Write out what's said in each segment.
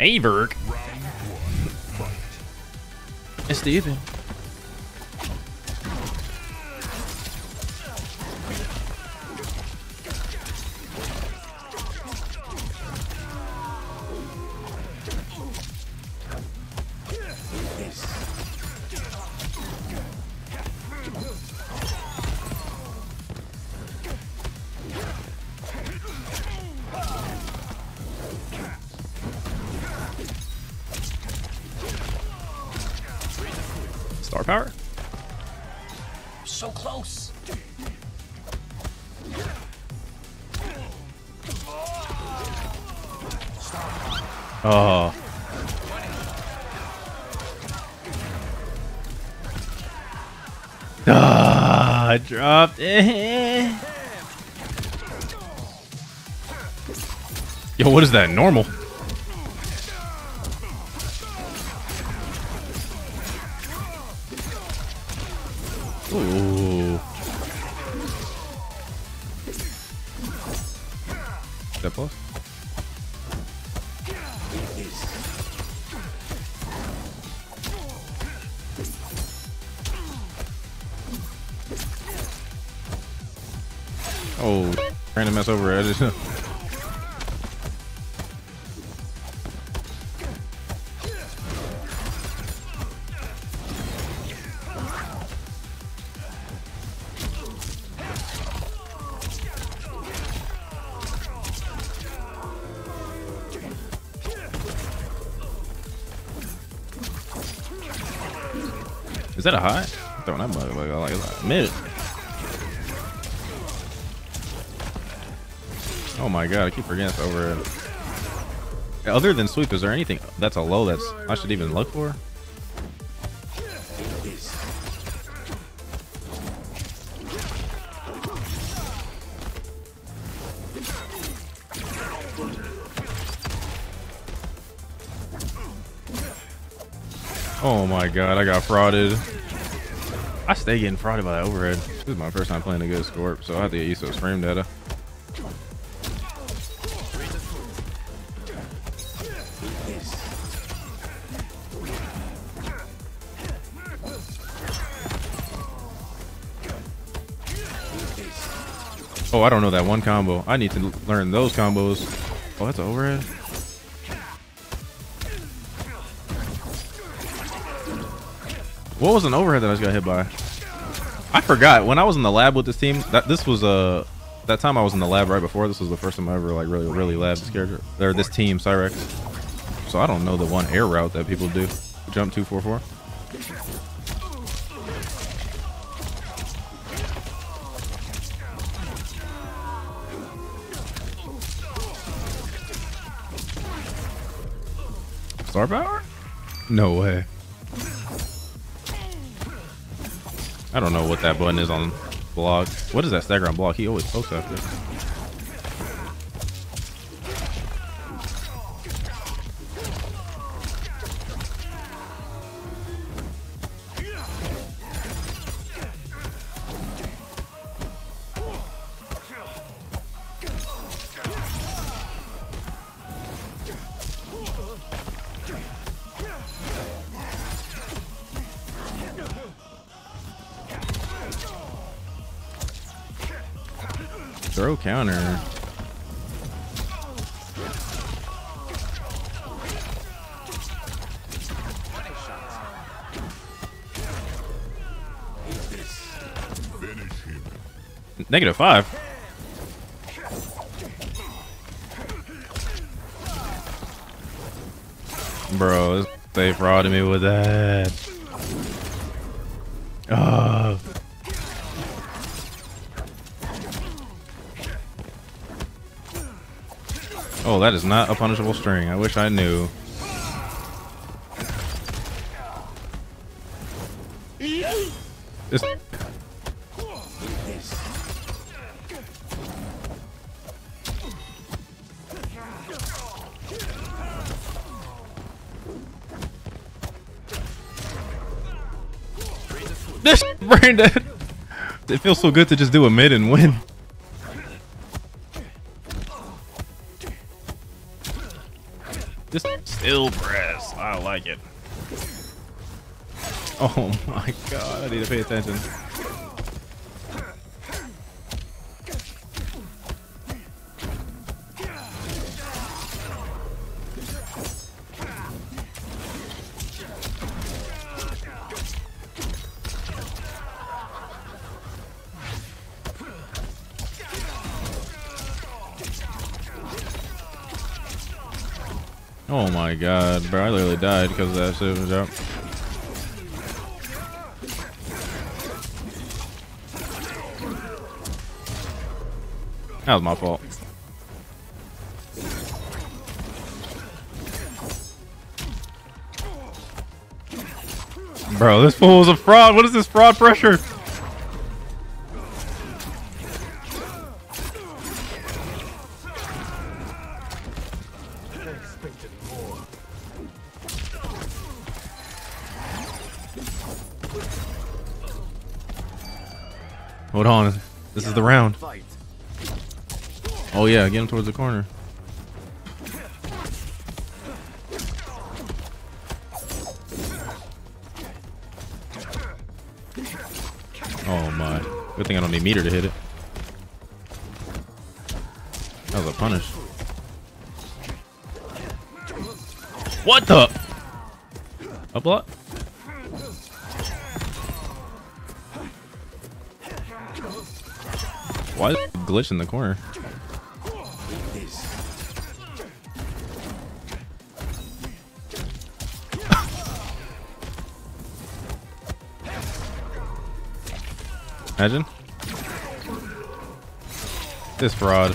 Avert. It's. Star power. So close. Oh. Ah, I dropped it. Yo, what is that? Normal. Ooh. That plus? Oh, trying to mess over it. Is that a high? I'm throwing that mother like, mid. Oh my god, I keep forgetting it's over. Other than sweep, is there anything that's a low that's I should even look for? Oh my god, I got frauded. I stay getting frauded by that overhead. This is my first time playing a good Scorp, so I have to get used to those frame data. Oh, I don't know that one combo. I need to learn those combos. Oh, that's overhead. What was an overhead that I just got hit by? I forgot when I was in the lab with this team. That this was uh, that time I was in the lab right before. This was the first time I ever like really really lab this character or this team Cyrax. So I don't know the one air route that people do. Jump two four four. Star power? No way. I don't know what that button is on block. What is that stagger on block? He always pokes after. Throw counter. Negative five. Bro, they frauded me with that. Oh. Oh, that is not a punishable string. I wish I knew. This This brain dead. It feels so good to just do a mid and win. Just still press. I like it. Oh my god, I need to pay attention. Oh my god, bro, I literally died because of that was out. That was my fault. Bro, this fool is a fraud. What is this fraud pressure? Hold on. This is the round. Oh yeah, get him towards the corner. Oh my. Good thing I don't need meter to hit it. That was a punish. What the? Up lot? Why glitch in the corner? Imagine. This fraud.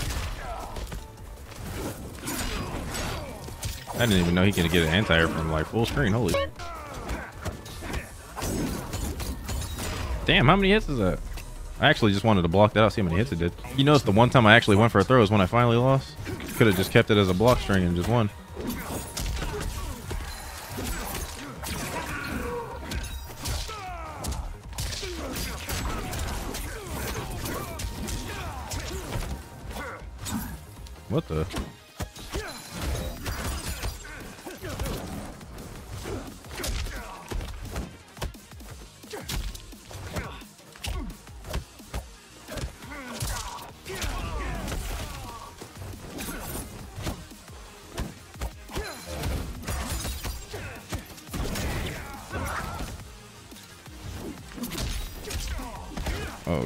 I didn't even know he could get an anti-air from like full screen. Holy. Damn, how many hits is that? I actually just wanted to block that out, see how many hits it did. You notice the one time I actually went for a throw is when I finally lost. Could have just kept it as a block string and just won. What the? Oh,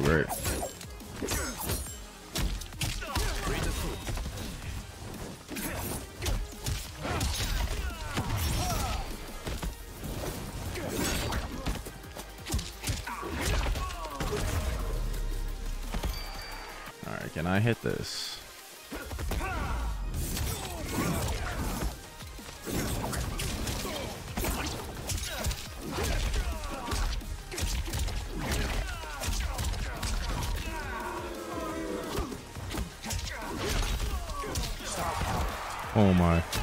right, can I hit this? Oh my.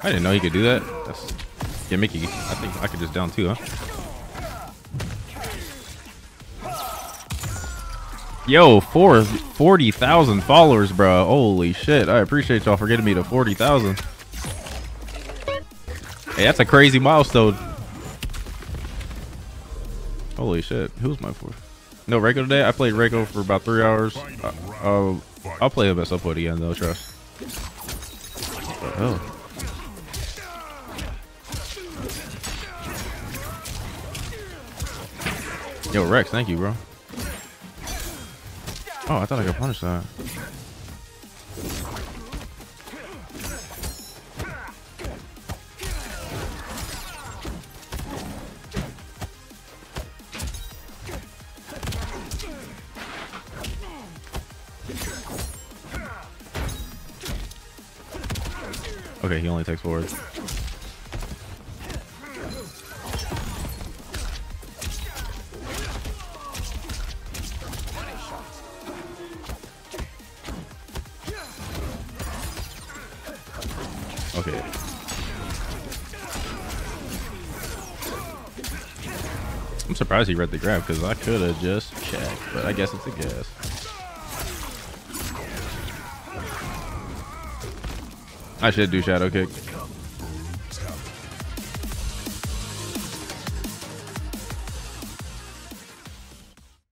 I didn't know he could do that. That's gimmicky. I think I could just down two, huh? Yo, four, 40,000 followers, bro. Holy shit. I appreciate y'all for getting me to 40,000. Hey, that's a crazy milestone. Holy shit. Who's my fourth? No, Reiko today? I played Reiko for about three hours. Uh, uh, I'll play the best upload again, though, trust. Oh. Yo, Rex, thank you, bro. Oh, I thought I could punish that. Okay, he only takes forward. I'm surprised he read the grab because I could have just checked, but I guess it's a guess. I should do shadow kick.